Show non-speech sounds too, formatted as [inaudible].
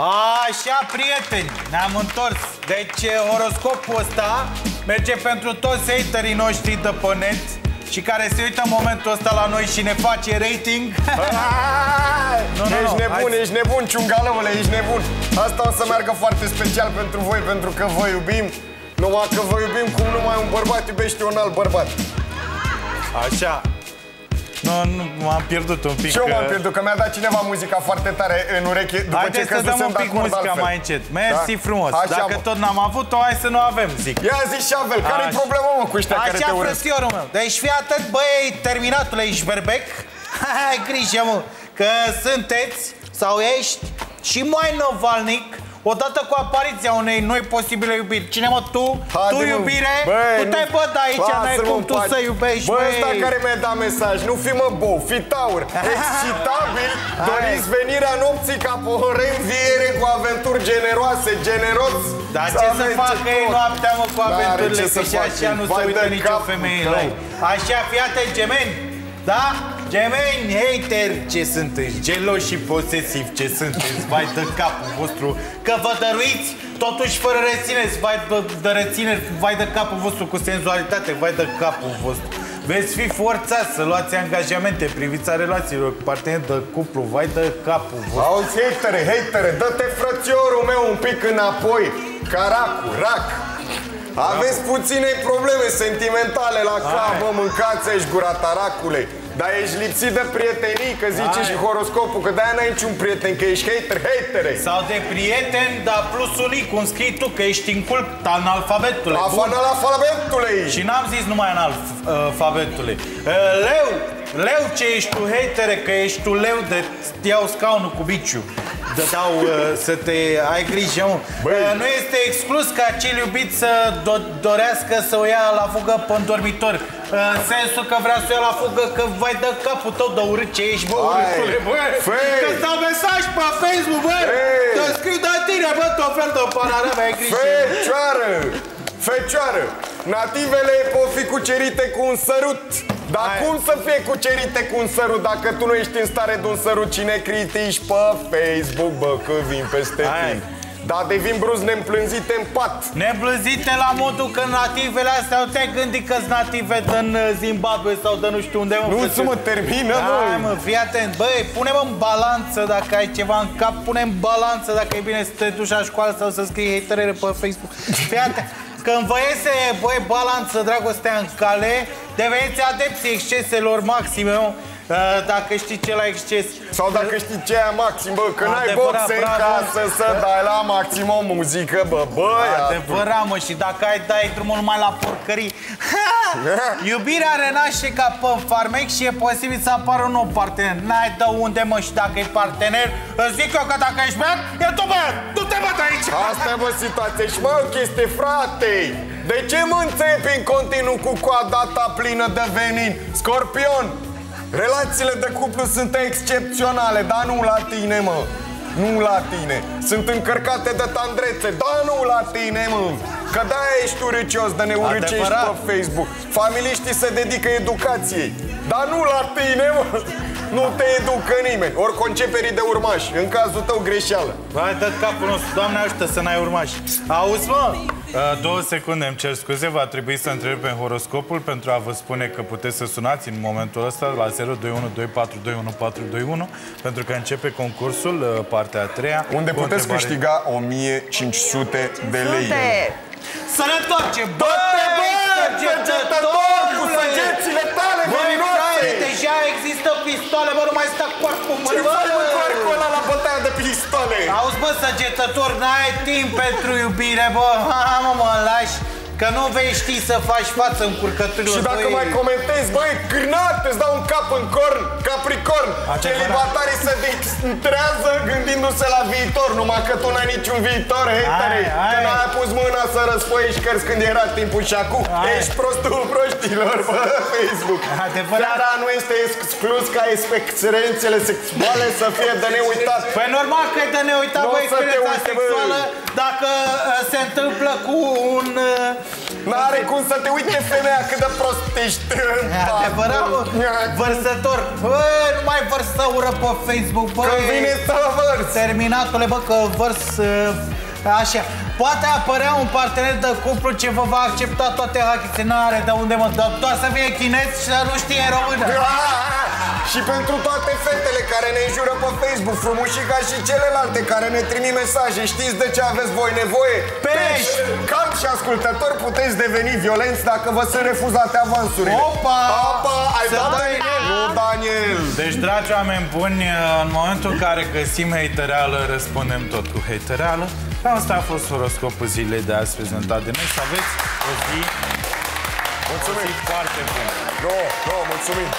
Așa, prieteni, ne-am întors. Deci, horoscopul ăsta merge pentru toți haterii noștri de pe net și care se uită în momentul ăsta la noi și ne face rating. [laughs] nu, nu, ești nu, nebun, hai... ești nebun, ciungalăule, ești nebun. Asta o să meargă foarte special pentru voi, pentru că vă iubim. Numai că vă iubim cum numai un bărbat iubește un alt bărbat. Așa. Nu, nu, m-am pierdut un pic. Și eu m-am pierdut, că mi-a dat cineva muzica foarte tare în ureche după Haideți ce să dăm un pic muzica altfel. mai încet. Mersi da? frumos. Așa, Dacă bă. tot n-am avut-o, hai să nu avem, zic. Ia zi și Șavel, care e problema, mă, cu ăștia Așa, care te urăsc? Așa, meu. Deci fii atât, băi, terminatule, ești berbec. [laughs] Hai, grijă, mă, că sunteți sau ești și mai novalnic Odată cu apariția unei noi posibile iubiri. Cine mă, tu? Haide, tu iubire? Băi, tu te băd aici, n-ai cum tu să iubești Bă, ăsta care mi-a dat mesaj Nu fi mă bou, fi taur. [laughs] Excitabil, doriți venirea nopții Ca pe o reînviere cu aventuri generoase Generos Dar ce să facă ei noaptea, mă, cu aventurile? Că și așa nu se uită nicio femeie la ei Așa, fiate gemeni. Da? Gemeni, hater, ce sunteți? Geloși și posesiv, ce sunteți? Vai de capul vostru Că vă dăruiți, totuși fără rețineri Vai de, de rețineri, vai de capul vostru Cu senzualitate, vai de capul vostru. Veți fi forțați să luați angajamente privița relațiilor cu parteneri de cuplu Vai de capul vostru. Auzi, hatere, hatere, dă-te frățiorul meu un pic înapoi. Caracu, rac. Aveți puține probleme sentimentale la cap, mă, mâncați aici gura taracule dar ești lipsit de prietenii, că zice Hai. și horoscopul Că de-aia n-ai niciun prieten, că ești hater, hatere Sau de prieten, dar plus unic, cum scrii tu Că ești inculp analfabetule Analfabetule Și n-am zis numai analfabetule uh, Leu, leu ce ești tu hatere Că ești tu leu de iau scaunul cu biciu. Dădeau uh, să te ai grijă, mă. Uh, nu este exclus ca acel iubit să do dorească să o ia la fugă pe dormitor. Uh, în sensul că vrea să o ia la fugă că vai de capul tău de urât ce ești, bă, urâtule, bă. Că stau mesaj pe Facebook, bă. Că scriu de tine, bă, tot fel de panorama, ai grijă. Fecioară! Fecioară! Nativele pot fi cucerite cu un sărut dar Hai. cum să fie cucerite cu un sărut dacă tu nu ești în stare de un sărut? Cine critici pe Facebook, bă, că vin peste tine? Dar devin brusc neîmplânzite în pat. Neîmplânzite la modul că nativele astea Nu te-ai gândit că sunt native din uh, Zimbabwe sau de nu știu unde mă, Nu să mă termină, mă Hai mă, fii atent. Băi, pune în balanță dacă ai ceva în cap Pune în balanță dacă e bine să te duci la școală Sau să scrii haterere pe Facebook. Fii atent. Când vă iese, băi, balanță, dragostea în cale, deveniți adepții exceselor maxime, Uh, dacă știi ce la exces Sau dacă știi ce e maxim, bă Că n-ai boxe în casă să dai la maxim o muzică, bă, bă Adevărat, mă, și dacă ai dai drumul numai la porcării. [laughs] Iubirea renașe ca pe farmec și e posibil să apară un nou partener. N-ai de unde, mă, și dacă e partener Îți zic eu că dacă ești băiat, e tu băiat. Nu te băt aici. Asta e, bă, situație și, bă, o chestie, frate. De ce mă înțepi în continuu cu coada ta plină de venin? Scorpion, Relațiile de cuplu sunt excepționale, dar nu la tine, mă. Nu la tine. Sunt încărcate de tandrețe, dar nu la tine, mă. Că da ești urâcios, de ne urâcești pe Facebook. Familiștii se dedică educației, dar nu la tine, mă. Nu te educă nimeni. Ori conceperii de urmași. În cazul tău, greșeală. Hai, dă capul nostru. Doamne ajută să n-ai urmași. Auzi, mă? Uh, două secunde, îmi cer scuze, va trebui să întrerupem horoscopul pentru a vă spune că puteți să sunați în momentul ăsta la 0212421 pentru că începe concursul, uh, partea a treia. Unde puteți întrebare... câștiga 1500 de lei. Să ne întoarcem! Bă-te, bă! Cu săgețile tale veninoase! Deja există pistoale, bă, nu mai sta corpul, mă! Ce faci, mă, corpul ăla la bătaia de pistole? Auzi, bă, săgetător, n-ai timp pentru iubire, bă! Ha, mă, mă, lași! Că nu vei ști să faci față în curcăturilor Și dacă băi... mai comentezi, băi, cârnat, îți dau un cap în corn, capricorn. Celibatarii se distrează gândindu-se la viitor Numai că tu n-ai niciun viitor, hatere Că n-ai pus mâna să răsfoiești cărți când era timpul și acum. Hai. Ești prostul proștilor pe Facebook. Adevărat. Seara nu este exclus ca experiențele sexuale să fie de neuitat. Păi normal că e de neuitat, băi, experiența sexuală Dacă uh, se întâmplă cu un uh, N-are cum să te uite femeia cât de prost ești Adevărat, mă, vărsător Bă, nu mai vărs vărs să ură pe Facebook, bă. Când vine să vărs. Terminatule, bă, că vărs uh, așa. Poate apărea un partener de cuplu ce vă va accepta toate achiziționare de unde mă dă. Doar să fie chinez și să nu știe română. Și pentru toate fetele care ne înjură pe Facebook, frumușica și celelalte care ne trimit mesaje, știți de ce aveți voi nevoie? Pești! Calm și ascultători puteți deveni violenți dacă vă sunt refuzate avansurile. Opa! Opa! Ai Să dat dai Daniel? Nu, Daniel! Deci, dragi oameni buni, în momentul în care găsim hatereală, răspundem tot cu hatereală. Cam asta a fost horoscopul zilei de azi prezentat de noi. Să aveți o zi, Mulțumim! o zi foarte bună. No, no, mulțumim!